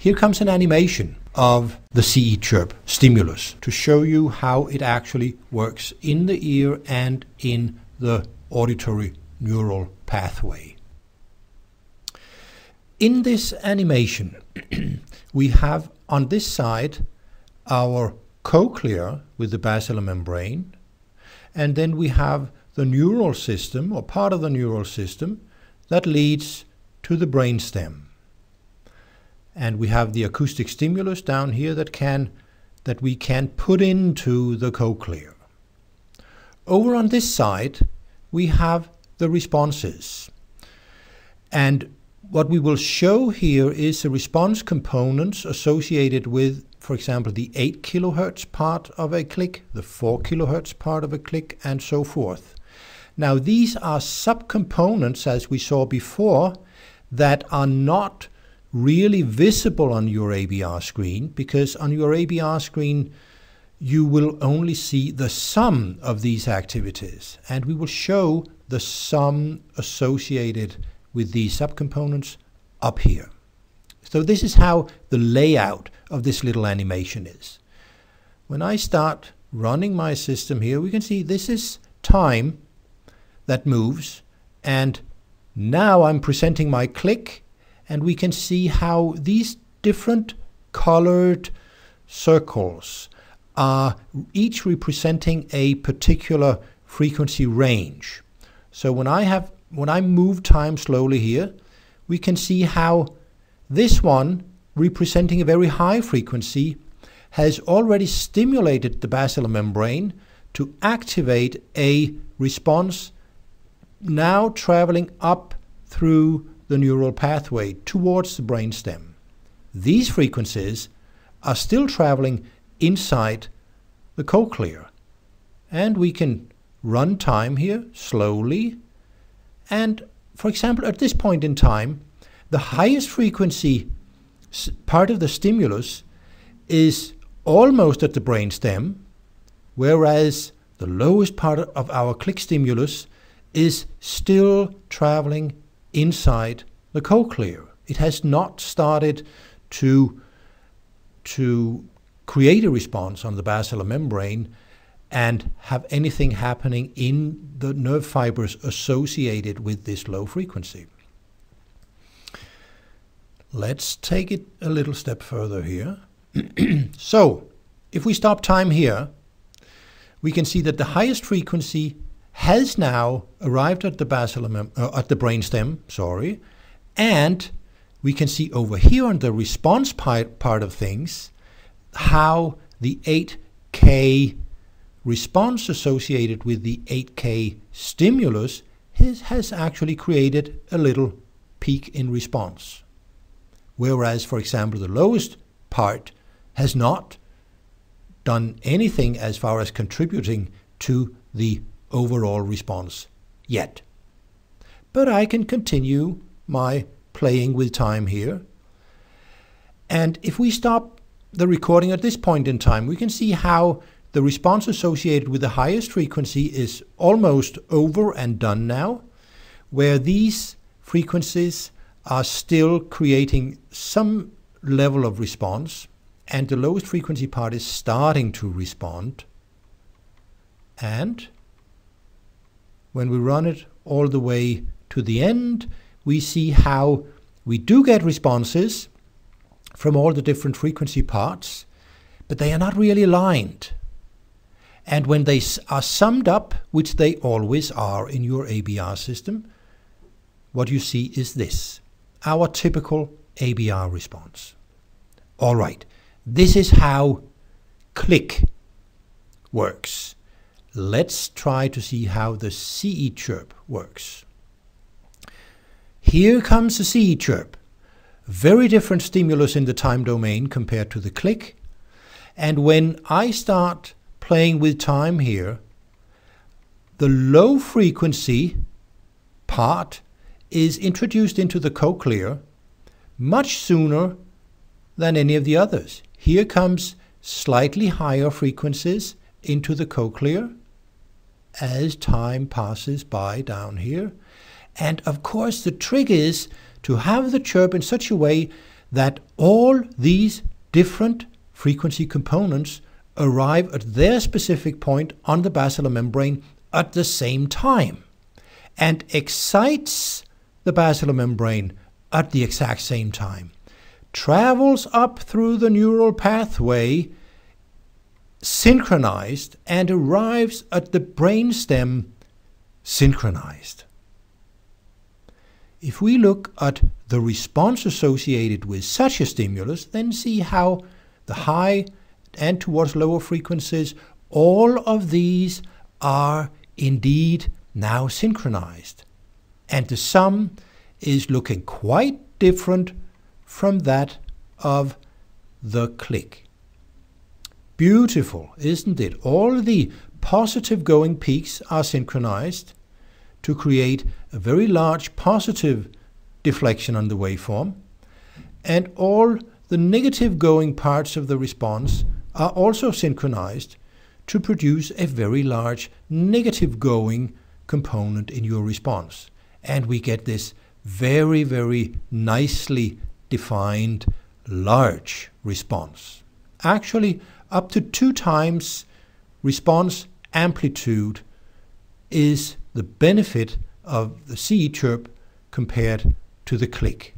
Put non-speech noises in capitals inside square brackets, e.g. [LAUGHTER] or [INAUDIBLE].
here comes an animation of the CE chirp stimulus to show you how it actually works in the ear and in the auditory neural pathway. In this animation, [CLEARS THROAT] we have on this side our cochlea with the basilar membrane, and then we have the neural system or part of the neural system that leads to the brainstem. And we have the acoustic stimulus down here that can that we can put into the cochlea. Over on this side, we have the responses. And what we will show here is the response components associated with, for example, the 8 kilohertz part of a click, the 4 kilohertz part of a click, and so forth. Now, these are subcomponents, as we saw before, that are not really visible on your ABR screen because on your ABR screen you will only see the sum of these activities and we will show the sum associated with these subcomponents up here. So this is how the layout of this little animation is. When I start running my system here, we can see this is time that moves and now I'm presenting my click and we can see how these different colored circles are each representing a particular frequency range. So when I have when I move time slowly here, we can see how this one, representing a very high frequency, has already stimulated the basilar membrane to activate a response now traveling up through the neural pathway towards the brainstem. These frequencies are still traveling inside the cochlea. And we can run time here slowly and for example, at this point in time, the highest frequency part of the stimulus is almost at the brainstem, whereas the lowest part of our click stimulus is still traveling inside the cochlea. It has not started to, to create a response on the basilar membrane and have anything happening in the nerve fibers associated with this low frequency. Let's take it a little step further here. [CLEARS THROAT] so, if we stop time here, we can see that the highest frequency has now arrived at the uh, at the brainstem, sorry, and we can see over here on the response part, part of things how the 8K response associated with the 8K stimulus has, has actually created a little peak in response. Whereas, for example, the lowest part has not done anything as far as contributing to the overall response yet. But I can continue my playing with time here. And if we stop the recording at this point in time, we can see how the response associated with the highest frequency is almost over and done now, where these frequencies are still creating some level of response, and the lowest frequency part is starting to respond. And when we run it all the way to the end, we see how we do get responses from all the different frequency parts, but they are not really aligned. And when they are summed up, which they always are in your ABR system, what you see is this our typical ABR response. All right, this is how click works. Let's try to see how the CE chirp works. Here comes the CE chirp. Very different stimulus in the time domain compared to the click. And when I start playing with time here, the low frequency part is introduced into the cochlea much sooner than any of the others. Here comes slightly higher frequencies into the cochlea as time passes by down here. And of course, the trick is to have the chirp in such a way that all these different frequency components arrive at their specific point on the basilar membrane at the same time and excites the basilar membrane at the exact same time, travels up through the neural pathway synchronized and arrives at the brainstem synchronized. If we look at the response associated with such a stimulus, then see how the high and towards lower frequencies, all of these are indeed now synchronized. And the sum is looking quite different from that of the click. Beautiful, isn't it? All the positive going peaks are synchronized to create a very large positive deflection on the waveform, and all the negative going parts of the response are also synchronized to produce a very large negative going component in your response. And we get this very, very nicely defined large response. Actually, up to two times response amplitude is the benefit of the CE chirp compared to the click.